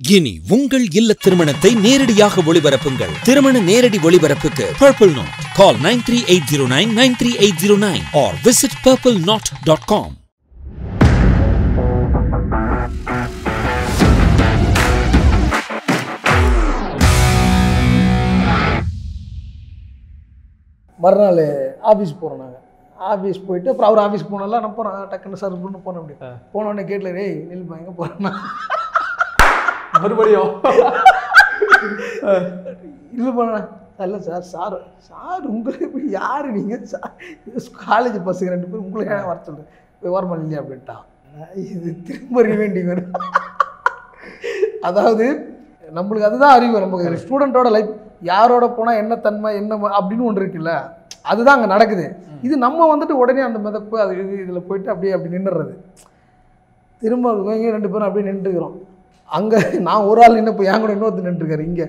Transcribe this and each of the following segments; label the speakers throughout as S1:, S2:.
S1: இனி உங்கள் இல்ல திருமணத்தை நேரடியாக ஒளிபரப்புங்கள். திருமண நேரடி ஒளிபரப்புக்கு purple knot call nine three eight zero nine nine three eight zero nine or visit purple knot dot com
S2: மறுநாள் ஆஃபீஸ் போகிறோம் நாங்கள் ஆஃபீஸ் போயிட்டு அப்புறம் அவர் ஆஃபீஸ் போனால நான் போகிறேன் டக்குன்னு சார் பண்ணு போனேன் அப்படி போன உடனே கேட்கல ரேய் நில்பா எங்கே போகிறேன்னா
S3: மறுபடியும்.
S2: இல்லை போனேன் இல்லை சார் சார் சார் உங்களுக்கு யார் நீங்கள் சார் காலேஜ் பசங்க ரெண்டு பேரும் உங்களுக்கு ஏன் வர சொல்கிறேன் விவரமா இல்லையா அப்படின்ட்டான் இது திரும்ப வேண்டிங்க அதாவது நம்மளுக்கு அதுதான் அறிவு நமக்கு ஸ்டூடெண்ட்டோட லைஃப் யாரோட போனால் என்ன தன்மை என்ன அப்படின்னு ஒன்று இருக்குல்ல. அதுதான் அங்கே நடக்குது. இது நம்ம வந்துட்டு உடனே அந்த மிதப்பு அது இது இதில் போயிட்டு அப்படியே அப்படி நின்றுறது திரும்ப இவங்க ரெண்டு பேரும் அப்படியே நின்றுக்கிறோம். அங்கே நான் ஒரு ஆள் நின்று இப்போ என் கூட இன்னொருத்தர் நின்றுருக்காரு இங்கே.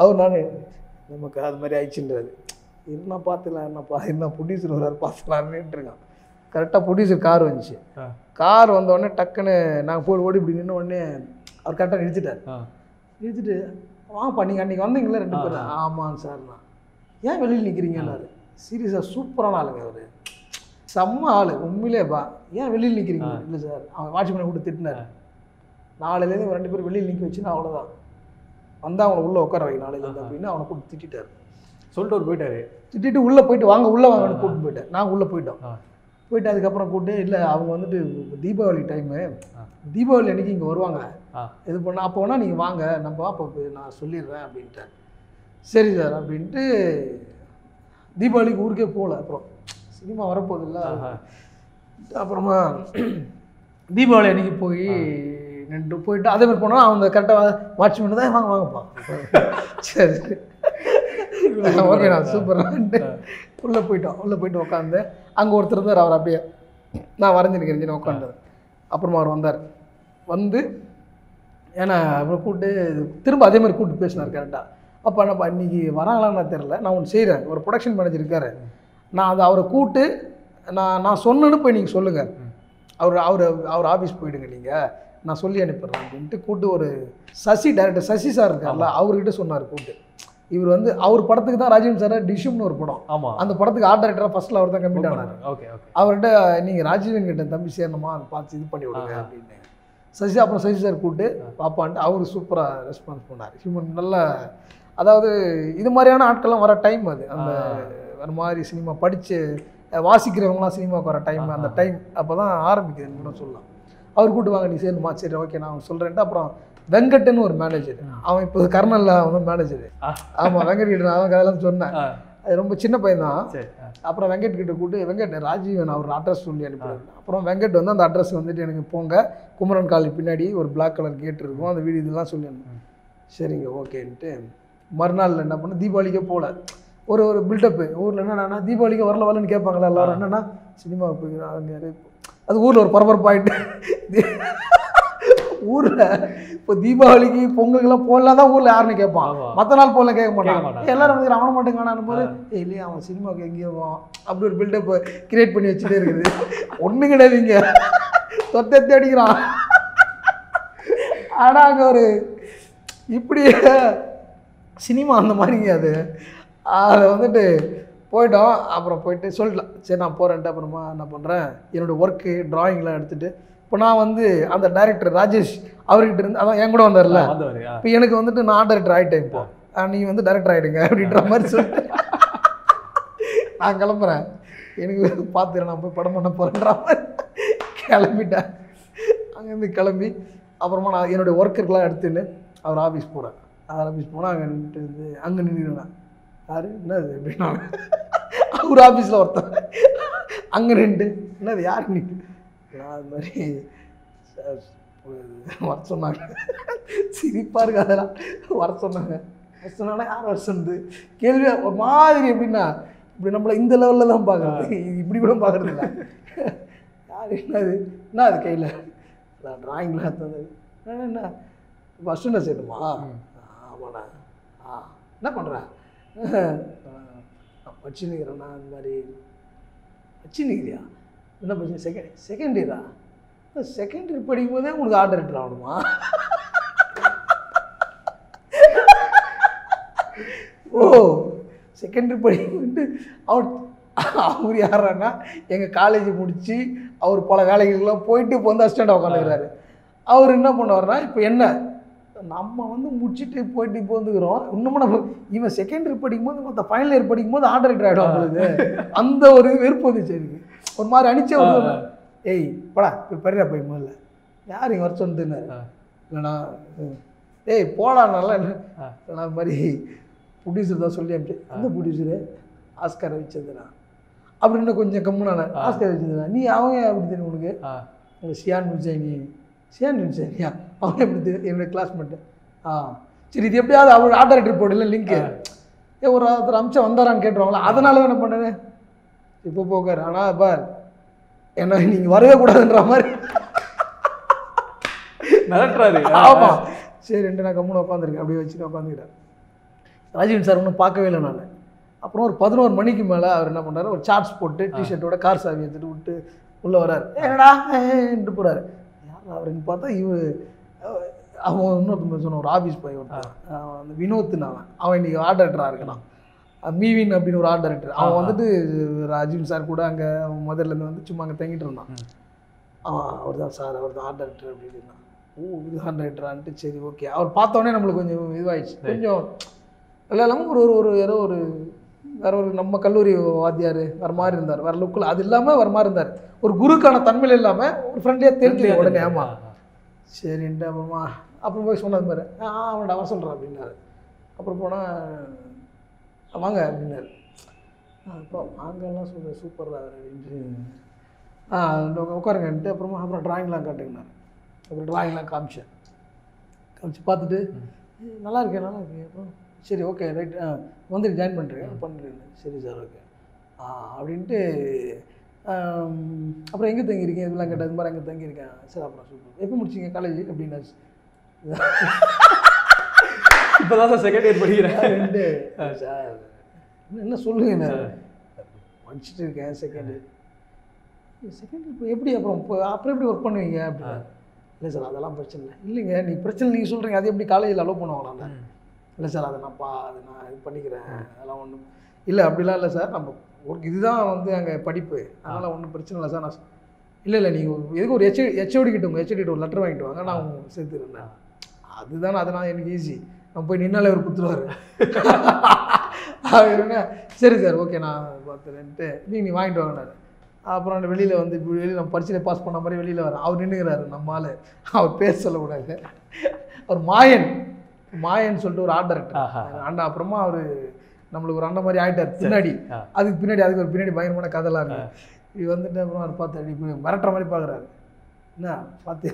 S2: அவர் நான் நமக்கு அது மாதிரி ஆயிடுச்சுன்றாரு. என்ன பார்த்துக்கலாம் என்னப்பா என்ன ப்ரொடியூசர் வராரு பார்த்துக்கலான்னு இருக்கான் கரெக்டாக ப்ரொடியூசர் கார் வந்துச்சு. கார் வந்த உடனே டக்குன்னு நாங்கள் போய் ஓடி இப்படி நின்ன உடனே அவர் கரெக்டாக நிறுத்திட்டார். நிறுத்திட்டு வாப்பா நீங்கள் அன்றைக்கி வந்தீங்களே ரெண்டு பேரும்? ஆமாங்க சார்ண்ணா ஏன் வெளியில் நிற்கிறீங்கன்னாரு சீரியஸாக சூப்பரான ஆளுங்க அவர். செம்ம ஆள் உண்மையிலேப்பா. ஏன் வெளியில் நிற்கிறீங்க இல்லை சார் அவன் வாட்ச்மேனை கூட திட்டினார். நாளையிலேருந்து ரெண்டு பேரும் வெளியில் நிற்க வச்சுன்னா அவ்வளோதான் வந்தால் அவனை உள்ளே உட்கார வை நாளையிலேருந்து அப்படின்னு அவனை கூப்பிட்டு திட்டிட்டார்.
S3: சொல்லிட்டு அவர் போயிட்டாரு.
S2: திட்டிட்டு உள்ளே போயிட்டு வாங்க உள்ளே வாங்கன்னு கூப்பிட்டு போயிட்டேன் நாங்கள் உள்ளே போயிட்டோம். போயிட்டு அதுக்கப்புறம் கூப்பிட்டு இல்லை அவங்க வந்துட்டு தீபாவளி டைமு. தீபாவளி அன்னைக்கு இங்கே வருவாங்க. இது பண்ண அப்போ வேணால் நீங்கள் வாங்க நம்ம அப்போ நான் சொல்லிடுறேன் அப்படின்ட்டேன் சரி சார் அப்படின்ட்டு தீபாவளிக்கு ஊருக்கே போகல. அப்புறம் சினிமா வரப்போதில்ல
S3: ஆஹா.
S2: அப்புறமா தீபாவளி அன்னைக்கு போய் நின்று போயிட்டு அதே மாதிரி போனால் அவங்க கரெக்டாக வாட்ச்மேன் தான் வாங்க வாங்கப்பா. சரி ஓகேண்ணா சூப்பர்ண்ணான்ட்டு உள்ளே போயிட்டோம். உள்ளே போயிட்டு உட்காந்து அங்கே ஒருத்தர் இருந்தார் அவர் அப்படியே நான் வரைஞ்சி நிற்கிறேன் உட்காந்து அப்புறமா அவர் வந்தார். வந்து ஏன்னா அப்புறம் கூப்பிட்டு திரும்ப அதே மாதிரி கூப்பிட்டு பேசினார் கரெக்டாக அப்போ என்னப்பா இன்னைக்கு வராங்களான்னு தெரில நான் ஒன்று செய்கிறேன் ஒரு ப்ரொடக்ஷன் மேனேஜர் இருக்கார். நான் அதை அவரை கூப்பிட்டு நான் நான் சொன்னேன்னு போய் நீங்கள் சொல்லுங்கள் அவர் அவர் அவர் ஆஃபீஸ் போயிடுங்க நீங்கள் நான் சொல்லி அனுப்பிடுறேன் அப்படின்ட்டு கூப்பிட்டு ஒரு சசி டைரக்டர் சசி சார் இருக்கார்ல அவர்கிட்ட சொன்னார் கூப்பிட்டு இவர் வந்து அவர் படத்துக்கு தான் ராஜீவ் சார் டிஷ்யூம்னு ஒரு படம்.
S3: ஆமா.
S2: அந்த படத்துக்கு ஆர்ட் டைரக்டராக ஃபஸ்ட்டில் அவர் தான் கம்மிட் ஆனார்.
S3: ஓகே
S2: அவர்கிட்ட நீங்கள் ராஜீவன் கிட்ட தம்பி சேரணுமா? பார்த்து இது பண்ணி விடுங்க. அப்படின்னு. சசி அப்புறம் சசி சார் கூப்பிட்டு பாப்பான்ட்டு அவர் சூப்பராக ரெஸ்பான்ஸ் பண்ணார். ஹியூமன் நல்ல அதாவது இது மாதிரியான ஆட்கள்லாம் வர டைம் அது. அந்த ஒரு மாதிரி சினிமா படித்து வாசிக்கிறவங்களாம் சினிமாவுக்கு வர டைம் அந்த டைம் அப்போ தான் ஆரம்பிக்குதுன்னு கூட சொல்லலாம். அவர் கூட்டு வாங்க நீ சேருமா? சரி ஓகே நான் சொல்கிறேன்ட்டு அப்புறம் வெங்கட்னு ஒரு மேனேஜர் அவன் இப்போ கர்னலில் அவன் மேனேஜர். ஆமாம் வெங்கட் கிட்ட நான் அதெல்லாம் சொன்னேன். அது ரொம்ப சின்ன பையன் தான். அப்புறம் வெங்கட் கிட்ட கூப்பிட்டு வெங்கட் ராஜீவன் அவர் அட்ரஸ் சொல்லி அனுப்பிடுவார் அப்புறம் வெங்கட் வந்து அந்த அட்ரஸ் வந்துட்டு எனக்கு போங்க. குமரன் காலி பின்னாடி ஒரு Black கலர் கேட் இருக்கும். அந்த வீடு இதெல்லாம் சொல்லி அனுப்பு. சரிங்க ஓகேன்ட்டு மறுநாள் என்ன பண்ண தீபாவளிக்கே போகல ஒரு ஒரு பில்டப்பு ஊரில் என்னன்னா தீபாவளிக்கு வரல வரலன்னு கேட்பாங்களா எல்லாரும். என்னன்னா சினிமாவுக்கு போய் அது அது ஊரில் ஒரு பரபரப்பாயிட்டு. ஊரில் இப்போ தீபாவளிக்கு பொங்கலுக்குலாம் போடலாம் தான் ஊரில் யாருன்னு கேட்பான். மற்ற நாள் போடல கேட்க மாட்டாங்க. எல்லாரும் வந்து அவனை மட்டும் காணான்னு போது ஏய் இல்லையா அவன் சினிமாவுக்கு எங்கேயோ போவான் அப்படி ஒரு பில்டப் கிரியேட் பண்ணி வச்சுட்டே இருக்குது. ஒன்றும் கிடையாது இங்கே. தொத்தத்தி அடிக்கிறான். ஆனால் அங்கே ஒரு இப்படி சினிமா அந்த மாதிரிங்க அது. அதை வந்துட்டு போயிட்டோம். அப்புறம் போயிட்டு சொல்லிடலாம் சரி நான் போகிறேன்ட்டு அப்புறமா என்ன பண்ணுறேன் என்னோடய ஒர்க்கு ட்ராயிங்லாம் எடுத்துகிட்டு இப்போ நான் வந்து அந்த டைரக்டர் ராஜேஷ் அவர்கிட்ட இருந்து அதான் என் கூட வந்தார்ல. இப்போ எனக்கு வந்துட்டு நான் டைரக்டர் ஆகிட்டேன் இப்போ. நீ வந்து டைரக்டர் ஆகிடுங்க அப்படின்ற மாதிரி சொல்லிட்டு நான் கிளம்புறேன். எனக்கு பார்த்துக்கிறேன் நான் போய் படம் பண்ண போகிறேன்ற மாதிரி கிளம்பிட்டேன். அங்கேருந்து கிளம்பி அப்புறமா நான் என்னுடைய ஒர்க்கர்க்கெலாம் எடுத்துன்னு அவர் ஆஃபீஸ் போகிறேன் அவர் ஆஃபீஸ் போனால் அங்கே நின்றுட்டு வந்து அங்கே நின்றுடுவேன் யார்? என்னது அப்படின்னா அவர் ஆஃபீஸில் ஒருத்தன். அங்கே நின்று என்னது யார் நின்று நான் அது மாதிரி சார் வர சொன்னாங்க. சிரிப்பாக இருக்கு அதெல்லாம். வர சொன்னாங்க. வர சொன்னாங்கன்னா யார் வர சொன்னது? கேள்வி ஒரு மாதிரி எப்படின்னா இப்படி நம்மளை இந்த லெவலில் தான் பார்க்குறது. இப்படி கூட பார்க்குறது இல்லை. யார்? என்னது? என்ன அது கையில்? நான் ட்ராயிங்லாம் தந்தது "அண்ணா, என்ன ஃபஸ்ட்டு என்ன செய்யணுமா? ஆமாண்ணா ஆ என்ன பண்ணுறேன் படிச்சுன்னுக்கிறேண்ணா இந்த மாதிரி. படிச்சுன்னுக்கிறியா என்ன பிரச்சனை செகண்ட் செகண்ட் இயரா செகண்ட் இயர் படிக்கும் போதே உங்களுக்கு ஆர்டர் லெட்டர் ஆகணுமா? ஓ செகண்ட் இயர் படிக்கிட்டு அவர் அவர் யாரான்னா எங்கள் காலேஜ் முடித்து அவர் பல வேலைகளுக்கெல்லாம் போயிட்டு இப்போ வந்து அஸ்டாண்டாக உட்காந்துக்கிறாரு. அவர் என்ன பண்ணுவார்னா இப்போ என்ன? நம்ம வந்து முடிச்சுட்டு போயிட்டு இப்போ வந்துக்கிறோம். இன்னமும் நம்ம இவன் செகண்டரி படிக்கும்போது மற்ற ஃபைனல் இயர் படிக்கும்போது ஆர்டர் ஆகிடும் அவங்களுக்கு. அந்த ஒரு வெறுப்பு வந்துச்சு எனக்கு. ஒரு மாதிரி அடிச்சே வந்து ஏய் போடா இப்போ பெரிய போய் முதல்ல. யார் இங்கே வர சொன்னதுன்னு இல்லைண்ணா. ஏய் போடா நல்லா என்ன? மாதிரி ப்ரொடியூசர் தான் சொல்லி அனுப்பிச்சு. அந்த ப்ரொடியூசரு ஆஸ்கார் வச்சதுண்ணா அப்படின்னு கொஞ்சம் கம்முனான ஆஸ்கார் வச்சதுண்ணா நீ அவங்க அப்படி தெரியும் உனக்கு? Cyan விஜய்னி cyan. விஜய்னியா அவன் எப்படி என்னுடைய கிளாஸ்மேட்டு ஆ. சரி இது எப்படியாவது அவரோட ஆர்டர் ட்ரிப் போடல லிங்க்கு ஏ ஒரு ஒருத்தர் அமிச்சா வந்தாரான்னு கேட்டுருவாங்களா? அதனால என்ன பண்ணது? இப்போ போக்காரு ஆனால் பார் என்ன நீங்கள் வரவே கூடாதுன்ற மாதிரி.
S3: மிரட்டுறாரு
S2: ஆமா. சரி ரெண்டு நான் கம்முன்னு உட்காந்துருக்கேன். அப்படியே வச்சுட்டு உட்காந்துக்கிறேன் ராஜீவன் சார் ஒன்றும் பார்க்கவே இல்லை நான். அப்புறம் ஒரு பதினோரு மணிக்கு மேலே அவர் என்ன பண்ணாரு ஒரு சார்ட்ஸ் போட்டு டிஷர்ட்டோட கார் சாவி எடுத்துட்டு விட்டு உள்ளே வராரு என்னடா? ஏன்ட்டு போகிறாரு யார் அவருன்னு பார்த்தா இவர் அவன் இன்னொருத்தன் சொன்ன ஒரு ஆஃபீஸ் போய் ஒருத்தன். அவன் வினோத்னு அவன். அவன் இன்னைக்கு ஆர்ட் டைரக்டராக இருக்கிறான் அஹ் மீவின் அப்படின்னு ஒரு ஆர்ட் டைரக்டர் அவன் வந்துட்டு ராஜீவ் சார் கூட அங்கே முதல்ல இருந்து வந்து சும்மா அங்கே தங்கிட்டு இருந்தான். அவன் அவர் தான் சார் அவர் தான் ஆர்ட் டைரக்டர் அப்படின்னு ஓ இது ஆர்ட் டைரக்டரான்ட்டு சரி ஓகே அவர் பார்த்தோன்னே நம்மளுக்கு கொஞ்சம் இதுவாயிடுச்சு. கொஞ்சம் இல்லை இல்லாமல் ஒரு ஒரு ஒரு ஏதோ ஒரு வேற ஒரு நம்ம கல்லூரி வாத்தியார் வேறு மாதிரி இருந்தார். வேறு லுக்கில் அது இல்லாமல் வேறு மாதிரி இருந்தார். ஒரு குருக்கான தன்மையில் இல்லாமல் ஒரு ஃப்ரெண்ட்லியாக தெரிஞ்சு உடனே ஆமாம் சரின்ட்டு அப்புறமா அப்புறம் போய் சொன்னது மாதிரி ஆ அவன்டா அவன் சொல்கிறான் அப்படின்னாரு. அப்புறம் போனால் வாங்க அப்படின்னாரு. அப்புறம் வாங்கலாம் சொல்ல சூப்பராக அப்படின்ட்டு. ஆ உட்காருங்கன்ட்டு அப்புறமா அப்புறம் ட்ராயிங்லாம் காட்டுங்கனாரு அப்புறம் ட்ராயிங்லாம் காமிச்சேன் காமிச்சு. பார்த்துட்டு "ஏய், நல்லா இருக்கே நல்லா இருக்கே. அப்புறம் சரி ஓகே ரைட் ஆ வந்து ஜாயின் பண்ணுறேன் பண்ணுறேன் சரி சார் ஓகே ஆ அப்படின்ட்டு அப்புறம் எங்கே தங்கியிருக்கீங்க? இதெல்லாம் கேட்டது மாதிரி அங்கே தங்கியிருக்கேன். சரி அப்புறம் சூப்பர் எப்போ முடிச்சிங்க? காலேஜ் அப்படின்னாச்சு
S3: இப்பதான் சார் செகண்ட் இயர் படிக்கிறேன்.
S2: சார் என்ன- என்ன சொல்லுங்க நான் படிச்சுட்டு இருக்கேன் செகண்ட் செகண்ட் இப்போ எப்படி அப்புறம் இப்போ அப்புறம் எப்படி ஒர்க் பண்ணுவீங்க? அப்படின்னா இல்லை சார் அதெல்லாம் பிரச்சனை இல்லை. இல்லைங்க நீ பிரச்சனை நீங்கள் சொல்கிறீங்க அது எப்படி காலேஜில் அலோவ் பண்ணுவாங்களா இல்லை சார் அதை நான் பா அதை நான் இது பண்ணிக்கிறேன். அதெல்லாம் ஒன்றும் இல்லை அப்படிலாம் இல்லை சார். நம்ம ஒர்க் இதுதான் வந்து அங்கே படிப்பு. அதனால் ஒன்றும் பிரச்சனை இல்லை சார். நான் இல்லை இல்லை நீங்கள் எதுக்கு ஒரு ஹெச்ஓ ஹெச்ஓடி கிட்ட உங்கள் ஹெச்ஓடி ஒரு லெட்டர் வாங்கிட்டு வாங்க. நான் உங்களுக்கு சேர்த்துருந்தேன் அதுதானே அதனால் எனக்கு ஈஸி நம்ம போய் நின்னாலே அவர் குத்துருவார். அப்படின்னா சரி சார் ஓகே நான் பார்த்துறேன்ட்டு நீ நீ வாங்கிட்டு வாங்கினாரு அப்புறம் வெளியில் வந்து வெளியில் நம்ம பரிசையில் பாஸ் பண்ண மாதிரி வெளியில் வரேன் அவர் நின்றுக்கிறாரு நம்ம ஆளு. அவர் பேர் சொல்லக்கூடாது. அவர் மாயன். மாயன் சொல்லிட்டு ஒரு ஆர்ட்
S3: ஆஹா.
S2: டைரக்டர் அண்ணா அப்புறமா அவர் நம்மளுக்கு ஒரு அண்ணன் மாதிரி ஆயிட்டார். பின்னாடி. அதுக்கு பின்னாடி அதுக்கு ஒரு பின்னாடி பயங்கரமான கதைலாம் இருக்கு. இது வந்துட்டு அப்புறம் அவர் பார்த்து இப்போ மிரட்டுற மாதிரி பார்க்குறாரு என்ன? பார்த்து.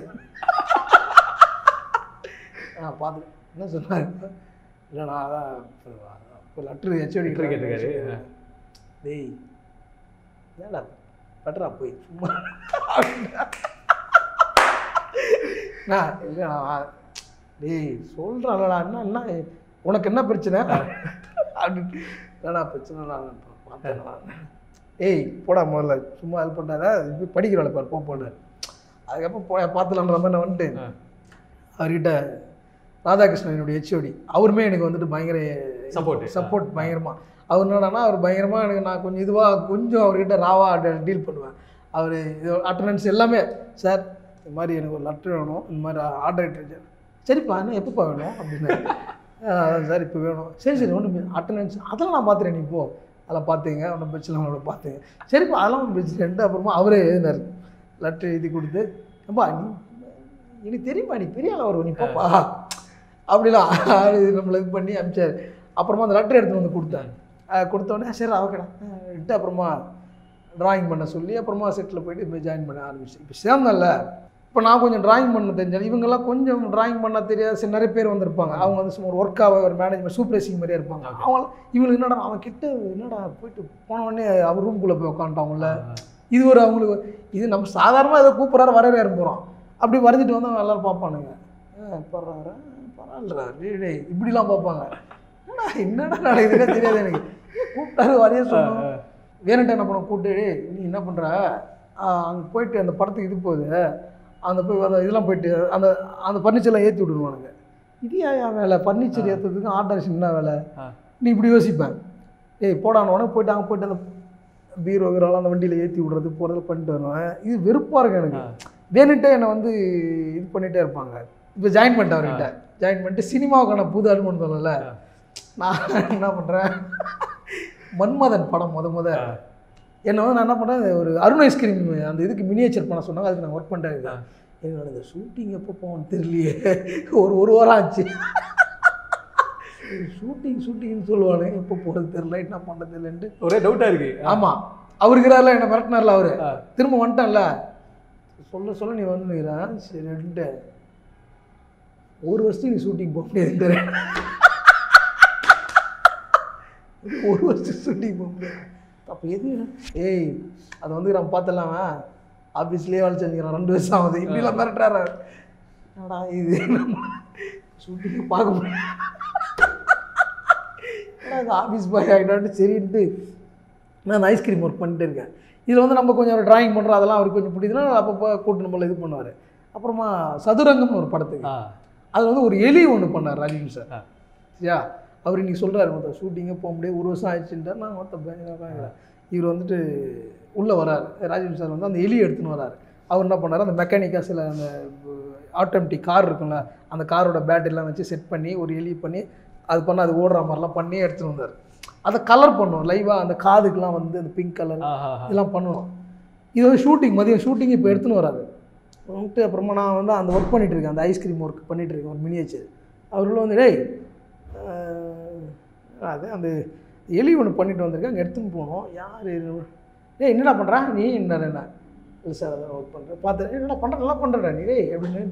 S2: ஆ பார்த்து. என்ன சொன்னார்? இல்லைண்ணா அதான் இப்போ லெட்ரு ஹெச்ஓடி
S3: கேட்டிருக்காரு.
S2: டேய் ஏடா பட்றா போய். சும்மா. நான் இல்லைண்ணா டேய் சொல்கிறான்லடா என்ன என்ன? உனக்கு என்ன பிரச்சனை? அப்படின்னு என்னடா பிரச்சனை நான் பார்த்தேன் ஏய் போடா முதல்ல. சும்மா ஹெல்ப் பண்ணாத இது படிக்கிறவளை பாரு போ போனார் அதுக்கப்புறம் போய் பார்த்துலான்ற மாதிரி நான் வந்துட்டு. அவர்கிட்ட ராதாகிருஷ்ணன் என்னுடைய ஹெச்ஓடி அவருமே எனக்கு வந்துட்டு பயங்கர
S3: Support.
S2: சப்போர்ட் பயங்கரமாக அவர் என்னடான்னா அவர் பயங்கரமாக எனக்கு நான் கொஞ்சம் இதுவாக கொஞ்சம் அவர்கிட்ட ராவாக டீல் பண்ணுவேன். அவர் இது அட்டண்டன்ஸ் எல்லாமே. சார் இந்த மாதிரி எனக்கு ஒரு லெட்டர் வேணும். இந்த மாதிரி ஆர்டர் சரிப்பா என்ன எப்போப்பா வேணும்? அப்படின்னு சார் இப்போ வேணும். சரி சரி ஒன்றும் அட்டண்டன்ஸ் அதெல்லாம் நான் பார்த்துறேன் நீ போ. அதெல்லாம் பார்த்துங்க ஒன்றும் பிரச்சனை இல்லை, அவங்களோட பார்த்துங்க சரிப்பா அதெல்லாம் ஒன்றும் பிரச்சனை அப்புறமா அவரே எழுதினார். லெட்டர் எழுதி கொடுத்து அப்பா நீ எனக்கு தெரியுமா நீ பெரிய ஆள் வருவ நீ பாப்பா. அப்படிலாம் இது நம்மளை இது பண்ணி அமிச்சார் அப்புறமா அந்த லெட்டர் எடுத்து வந்து கொடுத்தாங்க கொடுத்தோடனே சரி அவக்கடா விட்டு அப்புறமா ட்ராயிங் பண்ண சொல்லி அப்புறமா செட்டில் போயிட்டு இப்போ ஜாயின் பண்ண ஆரம்பிச்சு. இப்போ சேர்ந்தல இப்போ நான் கொஞ்சம் டிராயிங் பண்ண தெரிஞ்சாலும் இவங்கெல்லாம் கொஞ்சம் டிராயிங் பண்ண தெரியாத சில நிறைய பேர் வந்திருப்பாங்க. அவங்க வந்து சும்மா ஒரு ஒர்க்காக ஒரு மேனேஜ்மெண்ட் சூப்பர்வைசிங் மாதிரியே இருப்பாங்க. அவங்க இவங்களுக்கு என்னடா அவன் கிட்ட என்னடா போயிட்டு போன உடனே அவர் ரூம்குள்ளே போய் உட்காந்துட்டாங்கல்ல இது ஒரு அவங்களுக்கு இது நம்ம சாதாரணமாக ஏதோ கூப்பிட்றாரு வரவே போகிறோம் அப்படி வரைஞ்சிட்டு வந்து அவங்க எல்லாரும் பார்ப்பானுங்க. பரவாயில்ல டேய் இப்படிலாம் பார்ப்பாங்க. என்னடா நடக்குதுன்னே தெரியாது எனக்கு. கூப்பிட்டாரு வரைய சொன்னோம். வேணுன்ட்டு என்ன பண்ண கூப்பிட்டு "டேய், நீ என்ன பண்ணுற அங்கே போயிட்டு அந்த படத்துக்கு இது போகுது. அந்த இதெல்லாம் போயிட்டு அந்த அந்த ஃபர்னிச்சர்லாம் ஏற்றி விடுவானுங்க இது ஏன் வேலை? ஃபர்னிச்சர் ஏற்றுறதுக்கு ஆர்டர் என்ன வேலை. நீ இப்படி யோசிப்பேன் ஏய் போடானோடனே போயிட்டு அங்கே போயிட்டு அந்த பீரோ கீரோலாம் அந்த வண்டியில் ஏற்றி விடுறது போகிறது பண்ணிட்டு வருவேன். இது வெறுப்பாக இருக்கும் எனக்கு. வேணுட்டே என்னை வந்து இது பண்ணிகிட்டே இருப்பாங்க. இப்போ ஜாயின் பண்ணிட்டேன் அவர்கிட்ட. ஜாயின் பண்ணிட்டு சினிமாவுக்கான புது அனுபவம் சொல்லல. நான் என்ன பண்ணுறேன் மன்மதன் படம் முத முத. என்னை வந்து நான் என்ன பண்ணுறேன் ஒரு அருண் ஐஸ்கிரீம் அந்த இதுக்கு மினியேச்சர் பண்ண சொன்னாங்க. அதுக்கு நான் ஒர்க் பண்ணுறேன் என்னோட இந்த ஷூட்டிங் எப்போ போவோம்னு தெரியலையே. ஒரு ஒரு வாரம் ஆச்சு. ஷூட்டிங் ஷூட்டிங்னு சொல்லுவானே. எப்போ போகிறது தெரியல என்ன பண்ணுறது தெரியலன்ட்டு.
S3: ஒரே டவுட்டா இருக்கு.
S2: ஆமாம் அவருக்கிறாரில்ல என்னை மிரட்டினார்ல அவரு. திரும்ப வந்துட்டான்ல. சொல்ல சொல்ல நீ வந்துக்கிறான் சரின்ட்டு ஒரு வருஷத்துக்கு நீ ஷூட்டிங் போக முடியாது ஒரு வருஷம் ஷூட்டிங் போக முடியாது. அப்போ எது ஏய் அது வந்து நம்ம பார்த்துடலாமா ஆஃபீஸ்லேயே வேலை செஞ்சுக்கிறோம் ரெண்டு வருஷம் ஆகுது. இப்படிலாம் மிரட்டுறாரு. என்னடா இது? நம்ம ஷூட்டிங் பார்க்க முடியாது. ஆஃபீஸ் பாய் ஆகிட்டான்ட்டு சரின்ட்டு நான் ஐஸ்கிரீம் ஒர்க் பண்ணிட்டு இருக்கேன். இதில் வந்து நம்ம கொஞ்சம் டிராயிங் பண்ணுறோம் அதெல்லாம் அவருக்கு கொஞ்சம் பிடிக்குதுன்னா அப்பப்போ கூட்டு நம்மள இது பண்ணுவார். அப்புறமா சதுரங்கம்னு ஒரு படத்துக்கு.
S3: ஆ.
S2: அது வந்து ஒரு எலி ஒன்று பண்ணார் ராஜீவ் சார். சரியா? அவர் இன்னைக்கு சொல்கிறாரு மொத்தம் ஷூட்டிங்கே போக முடியாது ஒரு வருஷம் ஆயிடுச்சுட்டார் நான் மொத்தம் பயங்கர இவர் வந்துட்டு உள்ளே வரார் ராஜீவ் சார் வந்து அந்த எலி எடுத்துன்னு வராரு அவர் என்ன பண்ணார்? அந்த மெக்கானிக்காக சில அந்த ஆட்டோமேட்டிக் கார் இருக்கும்ல அந்த காரோட பேட்டரிலாம் வச்சு செட் பண்ணி ஒரு எலி பண்ணி அது பண்ண அது ஓடுற மாதிரிலாம் பண்ணி எடுத்துன்னு வந்தார். அதை கலர் பண்ணுவோம். லைவாக அந்த காதுக்கெலாம் வந்து அந்த பிங்க் கலர் இதெல்லாம் பண்ணுவோம். இது வந்து ஷூட்டிங் மதியம் ஷூட்டிங் இப்போ எடுத்துன்னு வராது வந்துட்டு அப்புறமா நான் வந்து அந்த ஒர்க் பண்ணிட்டு இருக்கேன். அந்த ஐஸ்கிரீம் ஒர்க் பண்ணிட்டு இருக்கேன் ஒரு மினியேச்சர் அவருள்ள வந்து டேய் அது அந்த எலி ஒன்று பண்ணிட்டு வந்திருக்கேன். அங்கே எடுத்துன்னு போனோம். யார் டேய் என்னடா பண்ணுறா நீ என்ன என்ன? இல்லை சார் அதான் ஒர்க் பண்ணுறேன் பார்த்து என்னடா பண்ணுற நல்லா பண்ணுறடா நீ. டேய் அப்படின்னு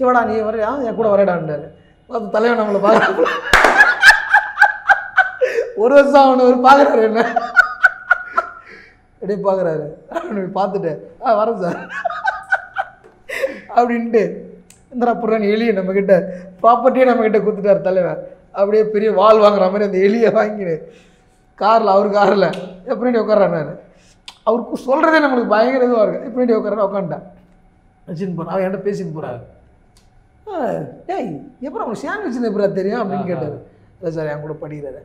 S2: சிவடா நீ வரையா என் கூட வரடான்றாரு பார்த்து தலைவன் நம்மளை பார்க்குறாரு ஒரு வருஷம் அவனு ஒரு பார்க்குறாரு என்ன? அப்படியே பார்க்குறாரு அப்படின்னு பார்த்துட்டு ஆ வரேன் சார் அப்படின்ட்டு இந்தரா புறான் எலியை நம்மக்கிட்ட ப்ராப்பர்ட்டியே நம்மக்கிட்ட கொடுத்துட்டார் தலைவர் அப்படியே பெரிய வால் வாங்குற மாதிரி அந்த எலியை வாங்கிடு காரில் அவர் காரில். எப்படி உட்காரானாரு அவருக்கு சொல்கிறதே நம்மளுக்கு பயங்கர இதுவாக இருக்குது எப்படி உட்கார உட்காந்துட்டேன் வச்சுன்னு போகிறேன் அவன் என்கிட்ட பேசின்னு போகிறாரு ஏய் எப்பறம் அவனுக்கு சாண்ட்விச் எப்படா தெரியும் அப்படின்னு கேட்டார். இல்லை சார் என் கூட படிக்கிறாரு.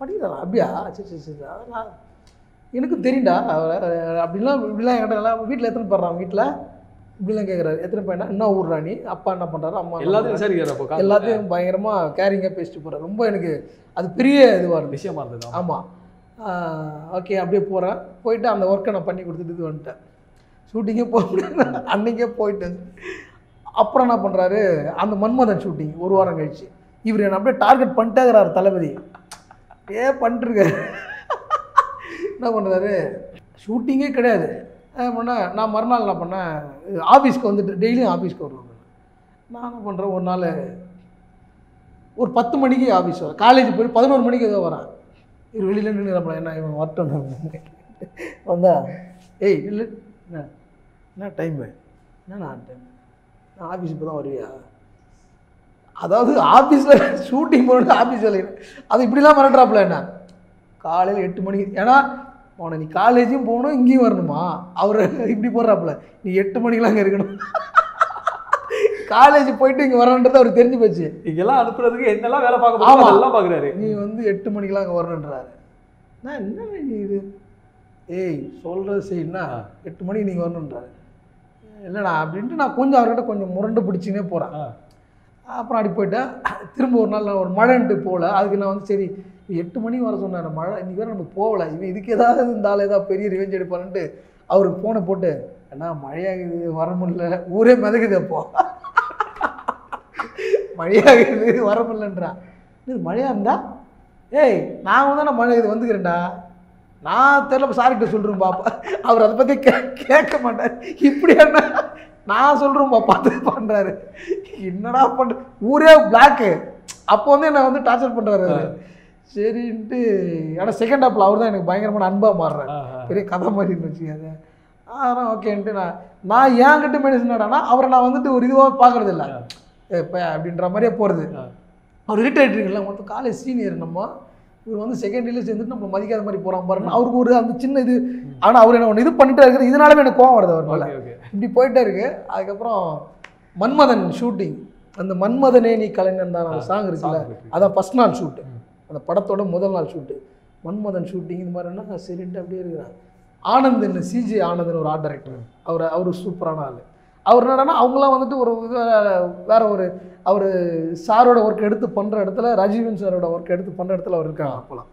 S2: படிக்கிறாரா? அப்படியா? சரி சரி சரி. அதெல்லாம் எனக்கும் தெரியும்டா. அப்படிலாம் இப்படிலாம் என்கிட்ட எல்லாம் வீட்டில் எத்தனை போடுறான் வீட்டில் இப்படிலாம் கேட்குறாரு எத்தனை பையனா என்ன ஊர்றா நீ அப்பா என்ன பண்ணுறாரு அம்மா
S3: எல்லாத்தையும்
S2: பண்றாரு?
S3: விசாரிக்கிறார் அப்போ காலைல.
S2: எல்லாத்தையும் பயங்கரமாக கேரிங்காக பேசிட்டு போகிறார் ரொம்ப எனக்கு அது பெரிய இதுவாக இருந்துச்சு.
S3: விஷயமா இருந்தது
S2: ஆமாம் ஓகே அப்படியே போகிறேன் போயிட்டு அந்த ஒர்க்கை நான் பண்ணி கொடுத்துட்டு இது வந்துட்டேன். ஷூட்டிங்கே போக முடியாது அன்றைக்கே போயிட்டேன் அப்புறம் என்ன பண்ணுறாரு அந்த மன்மதன் ஷூட்டிங் ஒரு வாரம் கழிச்சு. இவர் என்னை அப்படியே டார்கெட் பண்ணிட்டேங்கிறாரு தளபதி. ஏ பண்ணிட்டுருக்காரு என்ன பண்ணுறாரு ஷூட்டிங்கே கிடையாது. பண்ணேன் நான் மறுநாள் என்ன பண்ணேன் ஆஃபீஸ்க்கு வந்துட்டு டெய்லியும் ஆஃபீஸ்க்கு வருவேன். நான் என்ன பண்ணுறேன் ஒரு நாள் ஒரு பத்து மணிக்கு ஆஃபீஸ் வரேன் காலேஜ் போய் பதினோரு மணிக்கு ஏதோ வரேன். இவர் வெளியில் நின்று என்ன இவன் வரட்டும் வந்தா ஏய் இல்லை என்ன என்ன டைமு என்ன டைம் நான் ஆஃபீஸ் இப்போ தான் வருவியா? அதாவது ஆஃபீஸில் ஷூட்டிங் போட்டு ஆஃபீஸ் வேலையில். அது இப்படிலாம் மிரட்டுறாப்புல என்ன? காலையில் எட்டு மணிக்கு ஏன்னா உன நீ காலேஜும் போகணும் இங்கேயும் வரணுமா? அவர் இப்படி போடுறாப்புல. நீ எட்டு மணிக்கெலாம் அங்கே இருக்கணும். காலேஜ் போயிட்டு இங்கே வரணுன்றது அவர் தெரிஞ்சு போச்சு.
S3: இங்கெல்லாம் அனுப்புறதுக்கு என்னெல்லாம் வேலை பார்க்க
S2: ஆமா.
S3: போகிறோம் அதெல்லாம் பார்க்குறாரு.
S2: நீ வந்து எட்டு மணிக்கெலாம் அங்கே வரணுன்றாரு. நான் என்ன நீ இது? ஏய் சொல்கிறது செய்யணும்னா எட்டு மணிக்கு நீங்கள் வரணுன்றாரு. இல்லைண்ணா அப்படின்ட்டு நான் கொஞ்சம் அவர்கிட்ட கொஞ்சம் முரண்டு பிடிச்சினே போகிறேன். அப்புறம் அப்படி போயிட்டேன். திரும்ப ஒரு நாள் ஒரு மழைன்ட்டு போகல அதுக்கு நான் வந்து சரி எட்டு மணிக்கு வர சொன்னார். மழை இன்னைக்கு வேறு நம்ம போகல. இவன் இதுக்கு ஏதாவது இருந்தாலும் ஏதாவது பெரிய ரிவெஞ்ச் எடுப்பான்ட்டு அவருக்கு ஃபோனை போட்டு அண்ணா மழையாகுது வர முடியல. ஊரே மிதக்குது அப்போ. மழையாகுது வர முடியலன்றான் இது மழையாக இருந்தா? ஏய் நான் வந்து நான் மழை இது வந்துக்கிறேன்டா. நான் தெரியல சாரிட்ட சொல்கிறேன் பாப்பா. அவர் அதை பற்றி கே கேட்க மாட்டார். இப்படி என்ன? நான் சொல்கிறேன்ப்பா பார்த்து பண்ணுறாரு என்னடா பண்ணுற ஊரே பிளாக்கு அப்போ வந்து என்னை வந்து டார்ச்சர் பண்ணுறாரு சரின்ட்டு. ஆனால் செகண்ட் ஹாப்பில் அவர் தான் எனக்கு பயங்கரமான அன்பாக மாறுறாரு. பெரிய கதை மாதிரி வச்சுக்காது அதெல்லாம் ஓகேன்ட்டு நான் நான் ஏன்கிட்ட மெடிசன் என்னடான்னா அவரை நான் வந்துட்டு ஒரு இதுவாக பார்க்கறது இல்லை இப்போ அப்படின்ற மாதிரியே போகிறது. அவர் ரிட்டையர்டுங்களா மொத்தம் காலேஜ் சீனியர் நம்ம. இவர் வந்து செகண்ட் இயர்ல சேர்ந்துட்டு நம்ம மதிக்காத மாதிரி போகிறான் பாருங்க அவருக்கு ஒரு அந்த சின்ன இது. ஆனால் அவர் என்ன ஒன்று இது பண்ணிட்டே இருக்கிறது இதனாலவே எனக்கு கோவம் வருது அவர் மேலே இப்படி போயிட்டே இருக்கு. அதுக்கப்புறம் மன்மதன் ஷூட்டிங் அந்த மன்மதனே நீ கலைஞன் தான் சாங் இருக்குல்ல. அதான் ஃபஸ்ட் நாள் ஷூட்டு அந்த படத்தோட முதல் நாள் ஷூட்டு மன்மதன் ஷூட்டிங் இந்த மாதிரினா சரின்ட்டு அப்படியே இருக்கிறான். ஆனந்த் சிஜி ஆனந்த்னு ஒரு ஆர்ட் டைரக்டர் அவர் அவர் சூப்பரான ஆள். அவர் என்னடான்னா அவங்களாம் வந்துட்டு ஒரு வேற ஒரு அவர் சாரோட ஒர்க் எடுத்து பண்ணுற இடத்துல ராஜீவன் சாரோட ஒர்க் எடுத்து பண்ணுற இடத்துல அவர் இருக்காங்க அப்போலாம்.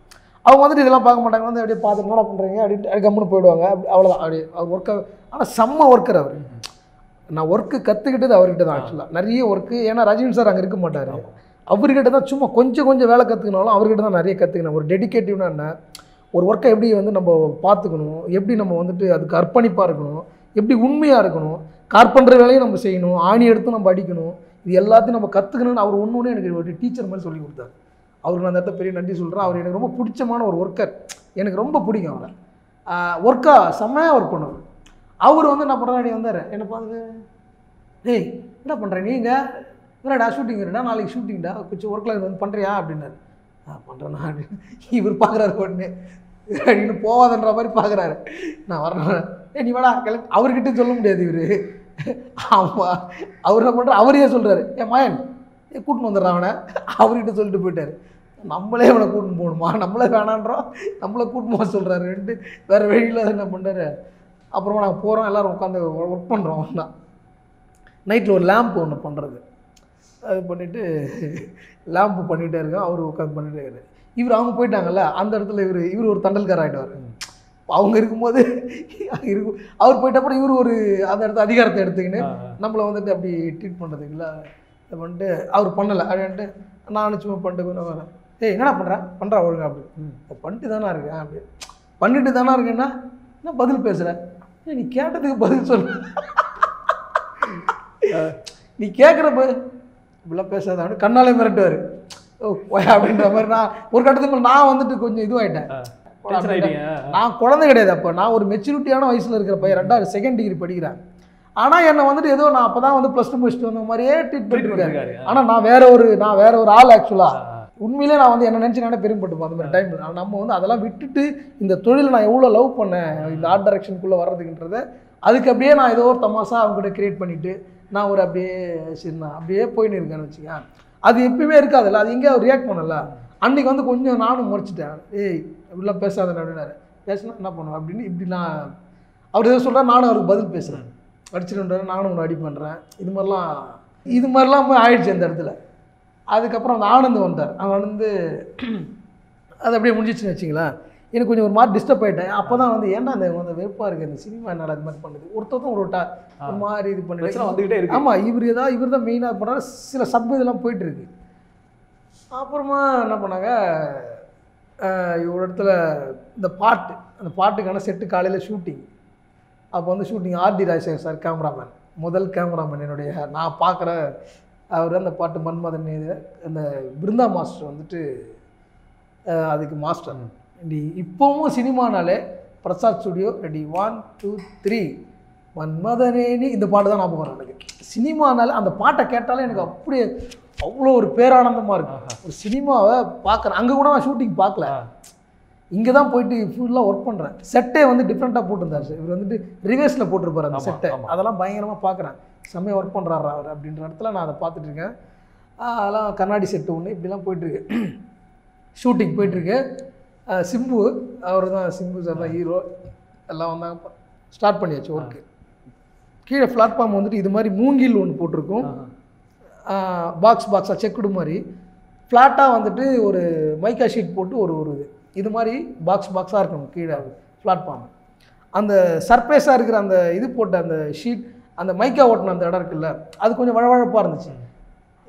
S2: அவங்க வந்துட்டு இதெல்லாம் பார்க்க மாட்டாங்க. வந்து அப்படியே பார்த்து என்னடா பண்ணுறீங்க அப்படின்ட்டு கம்முன்னு போயிடுவாங்க. அப்படி அவ்வளோதான் அப்படி அவர் ஒர்க்கை ஆனால் செம்ம ஒர்க்கர் அவர். நான் ஒர்க்கு கற்றுக்கிட்டது அவர்கிட்ட தான் ஆக்சுவலாக நிறைய ஒர்க்கு ஏன்னா ரஜீவன் சார் அங்கே இருக்க மாட்டார். அவர்கிட்ட தான் சும்மா கொஞ்சம் கொஞ்சம் வேலை கற்றுக்கினாலும் அவர்கிட்ட தான் நிறைய கற்றுக்கினேன் ஒரு டெடிகேட்டிவ்னா என்ன? ஒரு ஒர்க்கை எப்படி வந்து நம்ம பார்த்துக்கணும்? எப்படி நம்ம வந்துட்டு அதுக்கு அர்ப்பணிப்பாக இருக்கணும்? எப்படி உண்மையாக இருக்கணும்? கார்பெண்டர் வேலையும் நம்ம செய்யணும். ஆணி எடுத்து நம்ம அடிக்கணும். இது எல்லாத்தையும் நம்ம கற்றுக்கணும்னு அவர் ஒன்று ஒன்று எனக்கு ஒரு டீச்சர் மாதிரி சொல்லி கொடுத்தாரு. அவருக்கு நான் அந்த இடத்த பெரிய நன்றி சொல்கிறேன் அவர் எனக்கு ரொம்ப பிடிச்சமான ஒரு ஒர்க்கர் எனக்கு ரொம்ப பிடிக்கும் அவரை. ஒர்க்காக செம்மையாக ஒர்க் பண்ணுவார். அவர் வந்து என்ன பண்ணுறாடி வந்தார். என்ன பார்த்து டேய் என்ன பண்ணுறேன் நீங்கள் என்னடா ஷூட்டிங் இருக்கா நாளைக்கு ஷூட்டிங்டா கொஞ்சம் ஒர்க்கில் வந்து பண்ணுறியா அப்படின்னாரு. ஆ பண்ணுறேண்ணா அப்படின்னு. இவர் பார்க்குறாரு உடனே. அப்படின்னு போவாதன்ற மாதிரி பார்க்குறாரு நான் வரேன் ஏ நீ வாடா கிளம்பி. அவர்கிட்ட சொல்ல முடியாது இவர். ஆமாம் அவர் என்ன பண்ணுற அவரே சொல்கிறாரு ஏ மாயன் ஏ கூட்டின்னு வந்துடுறான் அவனை. அவர்கிட்ட சொல்லிட்டு போயிட்டாரு. நம்மளே அவனை கூட்டின்னு போகணுமா? நம்மளே வேணான்றோம். நம்மளை கூட்டின்னு போக சொல்கிறாரு ரெண்டு வேறு வழியில் என்ன பண்ணுறாரு அப்புறமா நாங்கள் போகிறோம் எல்லோரும் உட்காந்து ஒர்க் பண்ணுறோம் தான் நைட்டில் ஒரு லேம்ப் ஒன்று பண்ணுறது அது பண்ணிவிட்டு லேம்ப் பண்ணிகிட்டே இருக்கோம் அவர் உட்காந்து பண்ணிகிட்டே இருக்காரு. இவர் அவங்க போயிட்டாங்கல்ல அந்த இடத்துல இவர் இவர் ஒரு தண்டல்கார ஆகிடுவார் அவங்க இருக்கும்போது இருக்கும் அவர் போயிட்ட அப்புறம் இவர் ஒரு அந்த இடத்த அதிகாரத்தை எடுத்துக்கின்னு நம்மளை வந்துட்டு அப்படி ட்ரீட் பண்ணுறதுக்குல இது பண்ணிட்டு அவர் பண்ணலை. அப்படின்ட்டு நான் சும்மா பண்ணிட்டு கொஞ்சம் வரேன். ஏய் என்னடா பண்ணுறேன் பண்ணுறா ஒழுங்கா அப்படி. "நான் பண்ணிட்டு தானே இருக்கேன் அப்படி. பண்ணிட்டு தானே இருக்கேன்னா என்ன பதில் பேசுகிறேன் நீ கேட்டதுக்கு பதில் சொல்லு நீ கேட்குறப்ப இப்படிலாம் பேசாத அப்படின்னு கண்ணாலே மிரட்டுவார். அப்படின்ற மாதிரி நான் ஒரு கட்டத்துக்கு நான் வந்துட்டு கொஞ்சம் இதுவாயிட்டேன். நான் குழந்தை கிடையாது அப்போ. நான் ஒரு மெச்சூரிட்டியான வயசில் இருக்கிற பையன் ரெண்டாவது செகண்ட் டிகிரி படிக்கிறேன். ஆனால் என்னை வந்துட்டு ஏதோ நான் அப்போ தான் வந்து ப்ளஸ் டூ முடிச்சுட்டு வந்த மாதிரியே ட்ரீட் பண்ணிருக்காரு. ஆனால் நான் வேற ஒரு நான் வேற ஒரு ஆள் ஆக்சுவலாக உண்மையிலே நான் வந்து என்ன நினச்சி நானே பெருமைப்பட்டுப்போம் அந்த மாதிரி ஆனால் நம்ம வந்து அதெல்லாம் விட்டுட்டு இந்த தொழிலை நான் எவ்வளோ லவ் பண்ணேன் இந்த ஆர்ட் டைரக்ஷனுக்குள்ளே வர்றதுக்குன்றத அதுக்கு அப்படியே நான் ஏதோ ஒரு தமாசா அவங்ககிட்ட கிரியேட் பண்ணிவிட்டு நான் ஒரு அப்படியே சரிண்ணா அப்படியே போயின்னு இருக்கேன்னு வச்சுக்கேன். அது எப்பயுமே இருக்காதுல்ல அது எங்கேயாவது ரியாக்ட் பண்ணல அன்றைக்கி வந்து கொஞ்சம் நானும் முறைச்சிட்டேன். ஏய் இப்படிலாம் பேசாதே அப்படின்னாரு. பேசினா என்ன பண்ணுவேன் அப்படின்னு இப்படி நான் அவர் எதோ சொல்கிறார் நானும் அவருக்கு பதில் பேசுகிறேன் அடிச்சிருன்றாரு நானும் ஒன்று அடி பண்ணுறேன் இது மாதிரிலாம் இது மாதிரிலாம் ஆயிடுச்சு அந்த இடத்துல. அதுக்கப்புறம் அந்த ஆனந்த் வந்தார். அவன் வந்து அது அப்படியே முடிஞ்சிச்சுன்னு வச்சிங்களேன். எனக்கு கொஞ்சம் ஒரு மாதிரி டிஸ்டர்ப் ஆகிட்டேன் அப்போ தான் வந்து ஏன்டா அந்த அந்த வெறுப்பாக இருக்குது இந்த சினிமா என்னடா இது மாதிரி பண்ணுது. ஒருத்தருக்கும் ஒரு டா ஒரு மாதிரி இது பண்ணி
S3: வந்துகிட்டே இருக்கு.
S2: ஆமாம் இவர் ஏதாவது இவர் தான் மெயினாக பண்ணுறாரு சில சப் இதெல்லாம் போயிட்டு இருக்கு. அப்புறமா என்ன பண்ணாங்க? ஒரு இடத்துல இந்த பாட்டு அந்த பாட்டுக்கான செட்டு காலையில் ஷூட்டிங் அப்போ வந்து shooting RD Rajasekar sir cameraman முதல் கேமராமேன் என்னுடைய நான் பார்க்குற அவர் அந்த பாட்டு மன்மதன் அந்த பிருந்தா மாஸ்டர் வந்துட்டு அதுக்கு மாஸ்டர் ரெடி. இப்போவும் சினிமானாலே Prasad studio ready one two three மன்மதனேனி இந்த பாட்டு தான் ஞாபகம் வரும் எனக்கு. சினிமானால அந்த பாட்டை கேட்டாலே எனக்கு அப்படியே அவ்வளோ ஒரு பேரானந்தமாக இருக்கும் ஒரு சினிமாவை பார்க்குறேன். அங்கே கூட நான் ஷூட்டிங் பார்க்கல. இங்கே தான் போயிட்டு ஃபுல்லாக ஒர்க் பண்ணுறேன் செட்டே வந்து டிஃப்ரெண்ட்டாக போட்டிருந்தார் சார். இவர் வந்துட்டு ரிவர்ஸில் போட்டிருப்பாரு அந்த செட்டை. அதெல்லாம் பயங்கரமாக பார்க்குறேன். செம்மையாக ஒர்க் பண்ணுறாரு அவர் அப்படின்ற இடத்துல நான் அதை ஆஹ் அதெல்லாம் கண்ணாடி செட்டு ஒன்று இப்படிலாம் போயிட்டுருக்கு ஷூட்டிங் போயிட்டுருக்கு சிம்பு அவர் தான் சிம்பு சார் தான் ஹீரோ எல்லாம் வந்தாங்க. ஸ்டார்ட் பண்ணியாச்சு ஒர்க்கு கீழே பிளாட்ஃபார்ம் வந்துட்டு இது மாதிரி மூங்கில் ஒன்று போட்டிருக்கும். பாக்ஸ் பாக்ஸாக செக்குடு மாதிரி. ஃப்ளாட்டாக வந்துட்டு ஒரு மைக்கா ஷீட் போட்டு ஒரு ஒரு இது. இது மாதிரி பாக்ஸ் பாக்ஸாக இருக்கணும் கீழே. பிளாட்ஃபார்ம் அந்த சர்ஃபேஸாக இருக்கிற அந்த இது போட்ட அந்த ஷீட் அந்த மைக்கா ஓட்டின அந்த இடம் இருக்குல்ல அது கொஞ்சம் வழவழப்பாக இருந்துச்சு.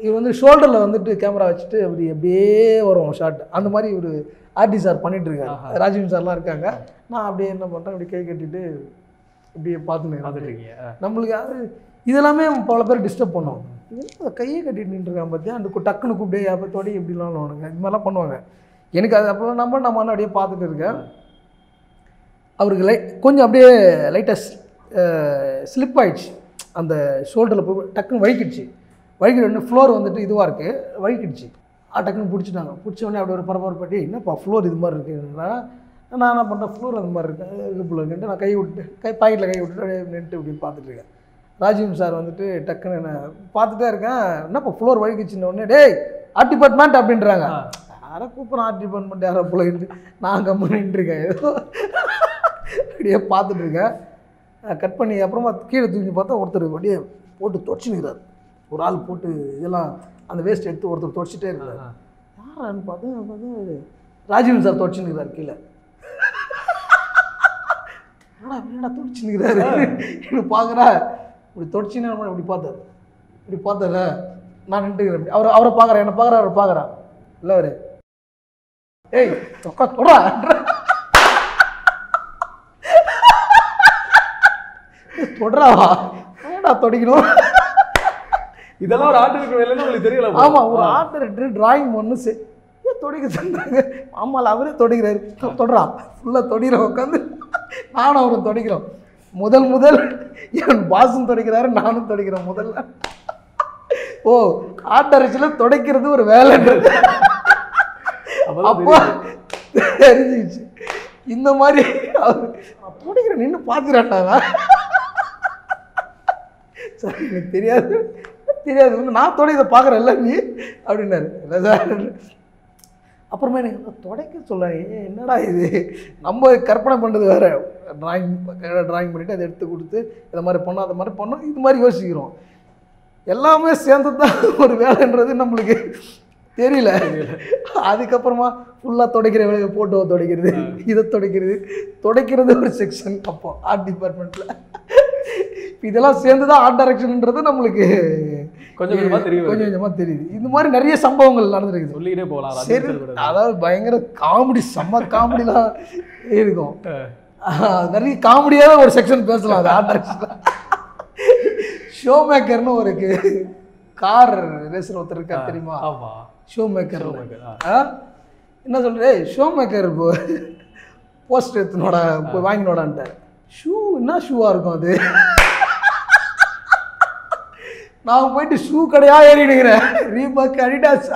S2: இவர் வந்து ஷோல்டரில் வந்துட்டு கேமரா வச்சுட்டு அப்படி அப்படியே வரும் ஷாட் அந்த மாதிரி ஒரு ஆர்டி சார் பண்ணிட்டு இருக்காரு ராஜீவ் சார்லாம் இருக்காங்க. நான் அப்படியே என்ன பண்ணுறேன் அப்படி கை கட்டிட்டு இப்படியே பார்த்துன்னு.
S3: இருக்கீங்க.
S2: நம்மளுக்கு அது இதெல்லாமே பல பேர் டிஸ்டர்ப் பண்ணும். இது கையை கட்டிட்டு நின்றுருக்கான் பார்த்தியா அந்த டக்குன்னு கூப்பிட்டு அப்பத்தோட இப்படிலாம் அவனுங்க இது மாதிரிலாம் பண்ணுவாங்க. எனக்கு அது அப்போலாம் நம்ம நம்ம அப்படியே பார்த்துட்டு இருக்கேன். அவருக்கு லை கொஞ்சம் அப்படியே லைட்டாக ஸ்லிப் ஆயிடுச்சு. அந்த ஷோல்டரில் போய் டக்குன்னு வழுக்கிடுச்சு. வழுக்கிட்டு ஃப்ளோர் வந்துட்டு இதுவாக இருக்குது வழுக்கிடுச்சு. டக்குன்னு பிடிச்சிட்டாங்க. பிடிச்ச உடனே அப்படி ஒரு பரபரப்பாட்டி என்னப்பா ஃப்ளோர் இது மாதிரி இருக்குன்னா நான் என்ன பண்ணுறேன் ஃப்ளோர் அந்த மாதிரி இருக்கு? இடுப்பில் இருக்குன்ட்டு நான் கை விட்டு கை பாக்கெட்டில் கை விட்டுட்டு அப்படியே நின்றுட்டு இப்படி பார்த்துட்டு இருக்கேன். ராஜீவ் சார் வந்துட்டு டக்குன்னு நான் பார்த்துட்டே இருக்கேன். என்னப்பா ஃப்ளோர் வழுக்கிச்சின்ன உடனே டேய் ஆர்ட் டிபார்ட்மெண்ட் அப்படின்றாங்க யாரை கூப்பிட்றோம் ஆர்ட் டிபார்ட்மெண்ட் யாரை போலன்ட்டு நான் கம்மி நின்றுருக்கேன் ஏதோ அப்படியே பார்த்துட்டு இருக்கேன். கட் பண்ணி அப்புறமா கீழே தூக்கி பார்த்தா ஒருத்தர் அப்படியே போட்டு தொடச்சினுக்கிறார் ஒரு ஆள் போட்டு இதெல்லாம் அந்த வேஸ்ட் எடுத்து ஒருத்தர் தொடச்சிட்டே இருக்கிறார் யாரான்னு பார்த்தா பார்த்தா ராஜீவன் சார் தொடச்சினுக்கிறார் கீழே. என்னடா என்னடா தொடச்சினுக்கிறாரு எனக்கு பார்க்குறா. இப்படி தொடச்சின்னு இப்படி பார்த்தாரு. இப்படி பார்த்தார? நான் நின்றுக்கிறேன் அவர் அவரை பார்க்குறேன் என்னை பார்க்குறா அவர் பார்க்குறா. இல்லை அவரு. ஏய் தொக்கா தொடா தொடராவா ஏடா தொடிக்கணும்?
S3: இதெல்லாம் ஒரு இருக்கிற வேலைன்னு உங்களுக்கு தெரியல.
S2: ஆமாம் ஒரு ஆர்டர் டிராயிங் ஒன்று சே ஏன் தொடிக்க சொன்னாங்க ஆமாம் அவரே தொடிக்கிறாரு. தொ- தொடரா ஃபுல்லாக தொடிக்கிறோம் உட்காந்து நானும் அவரும் தொடிக்கிறோம். முதல் முதல் என் பாசும் தொடிக்கிறாரு நானும் தொடிக்கிறேன் முதல்ல. ஓ ஆட்டரிச்சில் தொடைக்கிறது ஒரு வேலைன்றது அப்போ தெரிஞ்சிச்சு. இந்த மாதிரி அவர் துடிக்கிற நின்று பார்த்துறாட்டாங்க சார் எனக்கு தெரியாது. தெரியாது. வந்து நான் தொடைக்கிறத பார்க்குறேன்ல நீ? அப்படின்னாரு. சார்? அப்புறமா எனக்கு துடைக்க சொல்கிறாங்க ஏன் என்னடா இது? நம்ம கற்பனை பண்ணுறது வேற. ட்ராயிங் ட்ராயிங் பண்ணிவிட்டு அதை எடுத்து கொடுத்து இதை மாதிரி பண்ணோம் அதை மாதிரி பண்ணோம் இது மாதிரி யோசிக்கிறோம். எல்லாமே சேர்ந்து தான் ஒரு வேலைன்றது நம்மளுக்கு தெரியல. அதுக்கப்புறமா ஃபுல்லாக துடைக்கிற வேலையை ஃபோட்டோவை துடைக்கிறது இதை துடைக்கிறது. துடைக்கிறது ஒரு செக்ஷன் அப்போ ஆர்ட் டிபார்ட்மெண்ட்டில் இதெல்லாம் சேர்ந்து தான் ஆர்ட் டைரக்ஷன்ன்றது நம்மளுக்கு
S3: கொஞ்சம் கொஞ்சமா தெரிய வருது.
S2: கொஞ்சம் கொஞ்சமாக தெரியுது. இந்த மாதிரி நிறைய சம்பவங்கள் நடந்துருக்குது.
S3: சொல்லிக்கிட்டே போகலாம்
S2: சரி. அதாவது பயங்கர காமெடி செம்ம காமெடிலாம் இருக்கும். நிறைய காமெடியாக ஒரு செக்ஷன் பேசலாம் அது ஆர்ட் டைரக்ஷன் ஷோ மேக்கர்னு ஒரு கார் ரேசர் ஒருத்தர் இருக்கார் தெரியுமா?
S3: ஆமா.
S2: Shoe maker. என்ன சொல்ற? ஷோ மேக்கர் இப்போ போஸ்ட் எடுத்துனோட போய் வாங்கினோடான்ட்டார் ஷூ என்ன ஷூவாக இருக்கும் அது? நான் போயிட்டு ஷூ கடையா ஏறிடுகிறேன் ரீபாக் அடிடாஸ்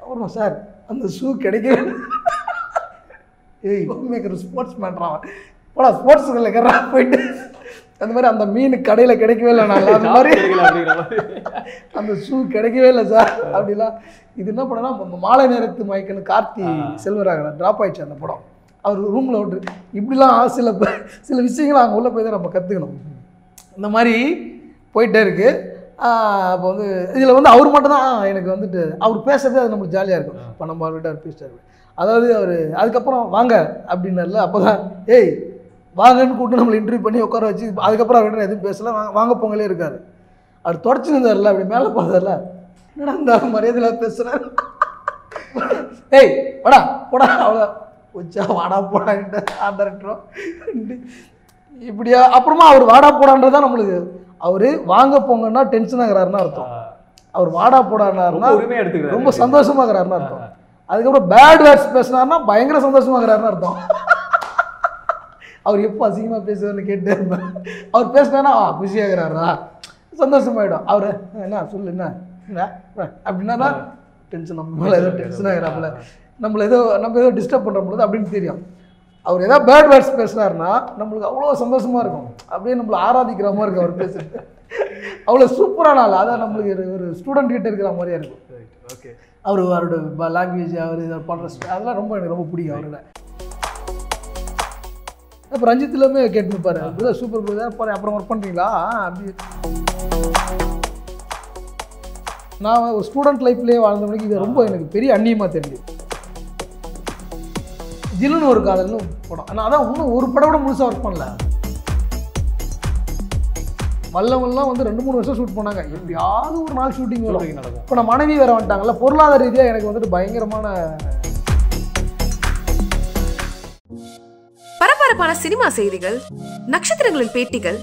S2: அப்புறமா சார் அந்த ஷூ கிடைக்கவே இல்லை. ஏய் மேக்கர் ஸ்போர்ட்ஸ் மேன்றான் போடா ஸ்போர்ட்ஸ் கடையில் போயிட்டு. அந்த மாதிரி அந்த மீன் கடையில் கிடைக்கவே இல்லை நான். அந்த மாதிரி.
S3: கிடைக்கல.
S2: அந்த ஷூ கிடைக்கவே இல்லை சார் அப்படிலாம். இது என்ன படம்னா மாலை நேரத்து மயக்கன்னு கார்த்தி செல்வராகவன் ட்ராப் ஆயிடுச்சு அந்த படம். அவர் ரூமில் விட்டு இப்படிலாம் சில சில விஷயங்களை அங்கே உள்ளே போய் தான் நம்ம கற்றுக்கணும் இந்த மாதிரி போயிட்டே இருக்குது அப்போ வந்து இதில் வந்து அவர் மட்டும் தான் எனக்கு வந்துட்டு அவர் பேசுறது அது நம்மளுக்கு ஜாலியாக இருக்கும். இப்போ நம்ம அவர்கிட்ட அவர் பேசிட்டாரு அதாவது அவர் அதுக்கப்புறம் வாங்க அப்படின்னார்ல அப்போ தான் ஏய் வாங்கன்னு கூப்பிட்டு நம்மளை இன்டர்வியூ பண்ணி உட்கார வச்சு அதுக்கப்புறம் அவர்கிட்ட எதுவும் பேசல வாங்க வாங்க பொங்கலே இருக்காரு. அவர் தொடச்சு இருந்தார்ல அப்படி மேலே பார்த்தார்ல என்னடா இந்த மரியாதையில் பேசுகிறார் ஏய் வாடா போடா அவ்வளோ உச்சா வாடா போடான்ட்டு ஆண்டர்ன்றோம் இப்படியா அப்புறமா அவர் வாடா போடான்றது தான் நம்மளுக்கு அவர் வாங்க போங்கன்னா டென்ஷன் ஆகுறாருன்னு அர்த்தம். அவர் வாடா போடாருன்னா
S3: ரொம்ப.
S2: ரொம்ப சந்தோஷமாகறாருன்னு அர்த்தம். அதுக்கப்புறம் பேட் வேர்ட்ஸ் பேசினாருன்னா பயங்கர சந்தோஷமாகறாருன்னு அர்த்தம். அவர் எப்போ அசிங்கமாக பேசுவார்னு கேட்டே இருப்பேன் அவர் பேசினானா குஷியாகிறாரா சந்தோஷமாயிடும். அவர் என்ன சொல்லு என்ன? அப்படின்னா டென்ஷன் நம்ம மேலே ஏதோ டென்ஷன் ஆகிறாப்புல. நம்மளை ஏதோ நம்ம ஏதோ டிஸ்டர்ப் பண்ணுற பொழுது அப்படின்னு தெரியும். அவர் ஏதோ பேட் வேர்ட்ஸ் பேசுனாருன்னா நம்மளுக்கு அவ்வளோ சந்தோஷமா இருக்கும். அப்படியே நம்மளை ஆராதிக்கிற மாதிரி இருக்கும் அவர் பேசுறது. அவ்வளோ சூப்பரான ஆள். அதான் நம்மளுக்கு ஒரு- ஸ்டூடெண்ட் கிட்ட இருக்கிற மாதிரியா இருக்கும்.
S3: ஓகே
S2: அவர் அவரோட லாங்குவேஜ் அவர் இதை பண்ணுற அதெல்லாம் ரொம்ப எனக்கு ரொம்ப பிடிக்கும் அவரோட. அப்போ ரஞ்சித்துலேயுமே கேட்டுப்பாரு பிரதர் சூப்பர் பிரதர். பாரு அப்புறம் ஒர்க் பண்ணுறீங்களா அப்படி. நான் ஒரு ஸ்டூடெண்ட் லைஃப்லேயே வாழ்ந்த மணிக்கு இது ரொம்ப எனக்கு பெரிய அந்நியமாக தெரியுது ஜில்லுன்னு ஒரு காதல்னு படம். ஆனால் அதான் இன்னும் ஒரு படம் கூட முழுசாக ஒர்க் பண்ணல. வல்லவன்லாம் வந்து ரெண்டு மூணு வருஷம் ஷூட் பண்ணாங்க. எப்படியாவது ஒரு நாள் ஷூட்டிங் வரும்.
S3: Shooting நடக்கும்.
S2: இப்போ நான் மனைவி வேற வந்துட்டாங்கல்ல பொருளாதார ரீதியாக எனக்கு வந்துட்டு பயங்கரமான
S4: பரபரப்பான சினிமா செய்திகள் நட்சத்திரங்களின் பேட்டிகள்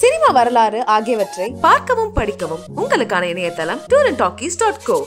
S5: சினிமா வரலாறு ஆகியவற்றை
S4: பார்க்கவும் படிக்கவும் உங்களுக்கான இணையதளம் tour and talkies dot co